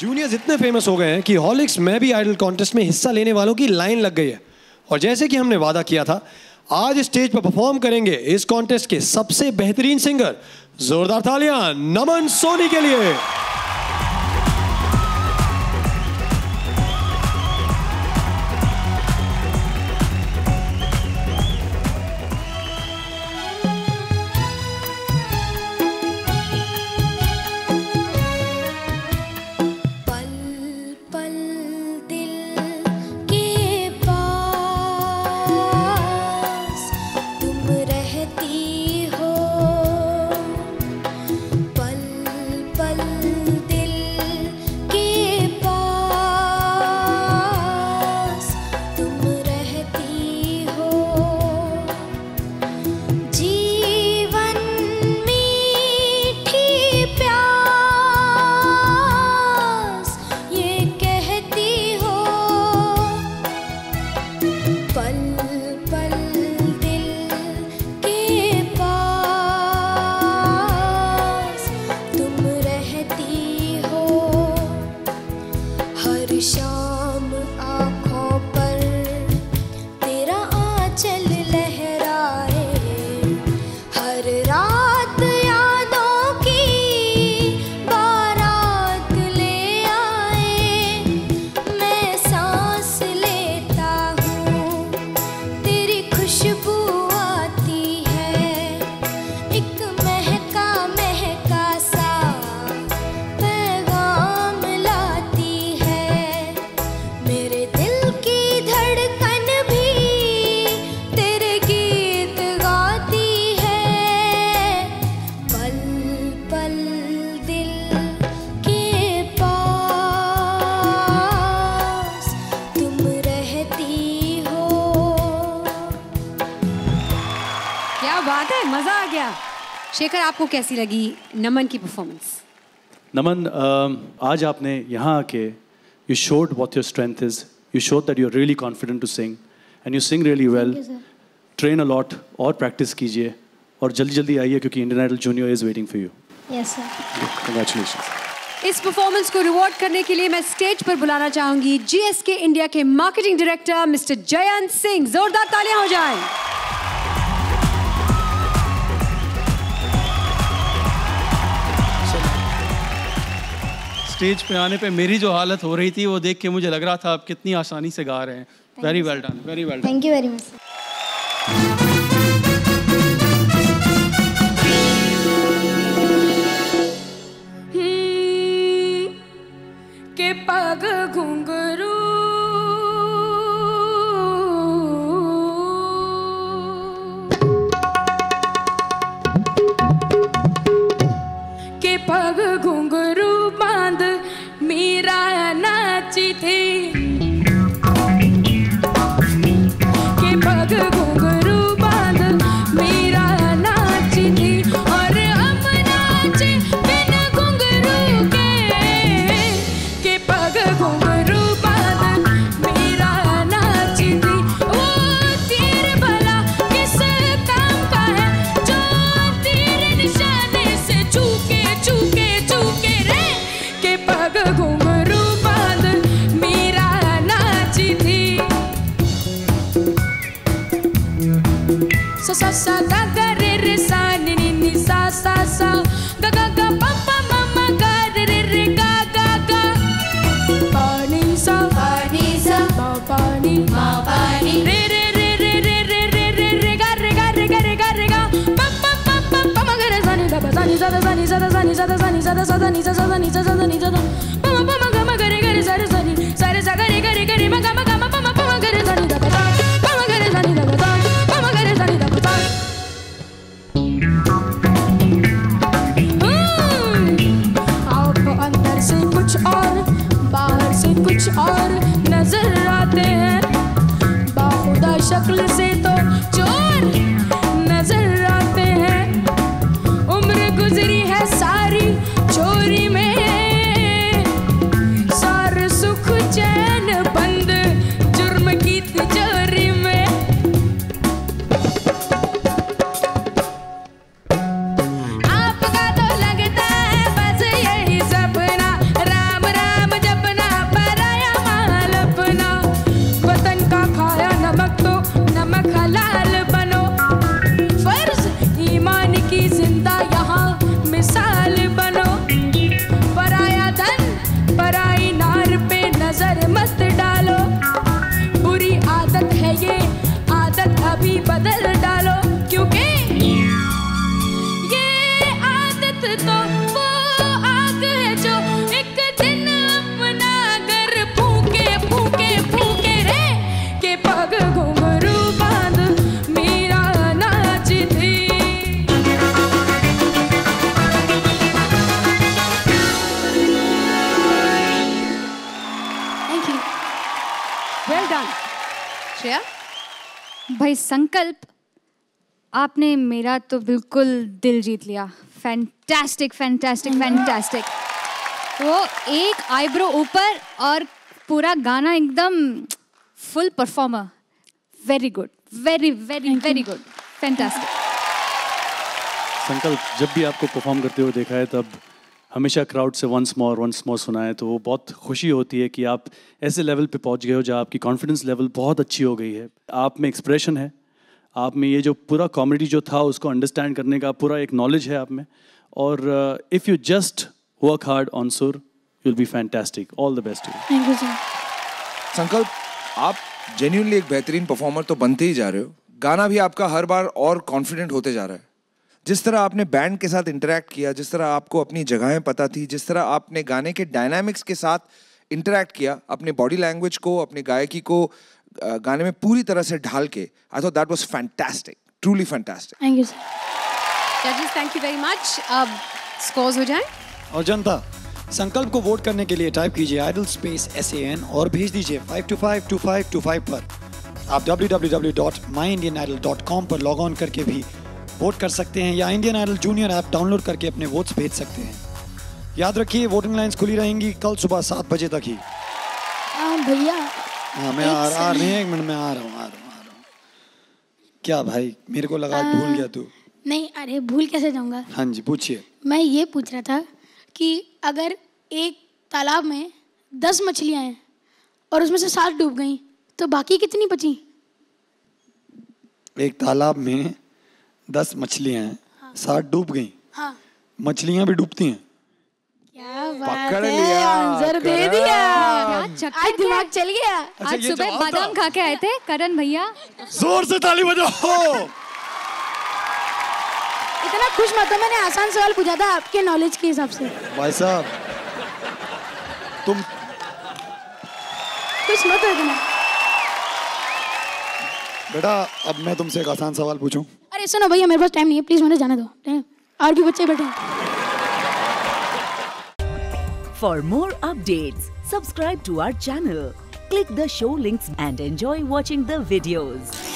Juniors इतने famous हो गए हैं कि हॉलिक्स में भी आइडल कॉन्टेस्ट में हिस्सा लेने वालों की लाइन लग गई है। और जैसे कि हमने वादा किया था, आज स्टेज पर परफॉर्म करेंगे इस कॉन्टेस्ट के सबसे बेहतरीन सिंगर जोरदार थालियाँ नमन सोनी के लिए। बात है मज़ा आ गया। शेखर आपको कैसी लगी नमन की परफॉर्मेंस नमन आज आपने यहाँ आके you showed what your strength is you showed that you are really confident to sing and you sing really well train a lot और प्रैक्टिस कीजिए और जल्दी जल्दी आइए क्योंकि Indian Idol Junior is waiting for you yes sir congratulation इस performance को reward करने के लिए मैं स्टेज पर बुलाना चाहूँगी जीएसके इंडिया के marketing director mister Jayant Singh जोरदार तालियाँ हो जाएँ। स्टेज पे आने पे मेरी जो हालत हो रही थी वो देख के मुझे लग रहा था आप कितनी आसानी से गा रहे हैं। Very well done very well thank you very much के पग घुंघरू। के पग घुंघरू। सदा सदा निजा सदा निजा सदा निजा दम पम पम, गम, गरे गरे, सरे सरे सरे सा, गरे गरे गरे म गम गम पम पम, गरे सरे दा पता पम, गरे सरे दा पता पम, गरे सरे दा पता आओ तो अंदर से कुछ और, बाहर से कुछ और नज़र आते हैं। बाखुदा शक्ल से तो भाई संकल्प। आपने मेरा तो बिल्कुल दिल जीत लिया। फैंटास्टिक फैंटास्टिक फैंटास्टिक वो एक आईब्रो ऊपर और पूरा गाना एकदम full performer very good very very very good fantastic Sankalp जब भी आपको परफॉर्म करते हुए देखा है तब हमेशा क्राउड से वंस मोर वंस मोर सुना है तो वो बहुत खुशी होती है कि आप ऐसे लेवल पे पहुँच गए हो जहाँ आपकी कॉन्फिडेंस लेवल बहुत अच्छी हो गई है। आप में एक्सप्रेशन है आप में ये जो पूरा कॉमेडी जो था उसको अंडरस्टैंड करने का पूरा एक नॉलेज है आप में। और if you just work hard on सुर you'll be fantastic all the best you thank you sir Sankalp आप जेन्यूनली एक बेहतरीन परफॉर्मर तो बनते ही जा रहे हो। गाना भी आपका हर बार और कॉन्फिडेंट होते जा रहा है। जिस तरह आपने बैंड के साथ इंटरेक्ट किया जिस तरह आपको अपनी जगहें पता थी जिस तरह आपने गाने के डायनामिक्स के साथ इंटरेक्ट किया अपने बॉडी लैंग्वेज को अपने गायकी को गाने में पूरी तरह से ढाल के I thought that was fantastic truly fantastic thank you sir जजेस थैंक यू वेरी मच अब स्कोर्स हो जाए? और जनता संकल्प को वोट करने के लिए टाइप कीजिए आइडल स्पेस एस एन और भेज दीजिए five two five two five two five पर। आप www.myindianidol.com पर लॉग ऑन करके भी वोट कर सकते हैं या Indian Idol Junior app download करके अपने वोट्स भेज सकते हैं। याद रखिए वोटिंग लाइंस खुली रहेंगी कल सुबह सात बजे तक ही। हाँ भैया हाँ मैं आ रहा नहीं एक मिनट में आ रहा हूँ आ रहा हूँ आ रहा हूँ। क्या भाई मेरे को लगा भूल गया तू। नहीं अरे भूल कैसे जाऊँगा? हाँ जी पूछिए। मैं ये पूछ रहा था कि अगर एक तालाब में दस मछलियाँ हैं और उसमें से सात डूब गई तो बाकी कितनी बची? एक तालाब में दस मछलियाँ हैं हाँ। सात डूब गई। हाँ। मछलियाँ भी डूबती हैं। क्या बात पकड़ है लिया, आंसर दे दिया। आज दिमाग चल गया। अच्छा, आज सुबह बादाम खा के आए थे करण भैया। ज़ोर से ताली बजाओ। इतना खुश मत हो मैंने आसान सवाल पूछा था आपके नॉलेज के हिसाब से। भाई साहब तुम खुश मत हो इतना। बेटा अब मैं तुमसे एक आसान सवाल पूछूँ। अरे सुनो भैया, मेरे पास टाइम नहीं है प्लीज़ मुझे जाने दो। और भी बच्चे बैठे for more update subscribe to our channel click the show links and enjoy watching the videos